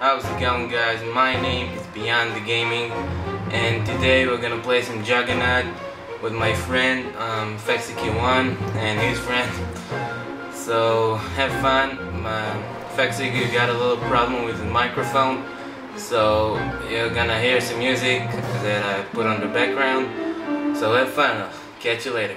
How's it going guys? My name is Beyond the Gaming and today we're gonna play some Juggernaut with my friend um, Fexik1 and his friend. So have fun. My Fexik got a little problem with the microphone so you're gonna hear some music that I put on the background. So have fun. Catch you later.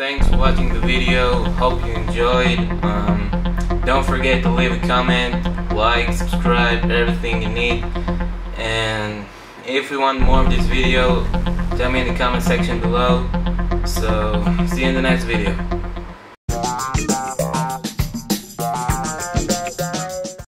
thanks for watching the video. Hope you enjoyed. Um, don't forget to leave a comment, like, subscribe, everything you need. And if you want more of this video, tell me in the comment section below. So, see you in the next video.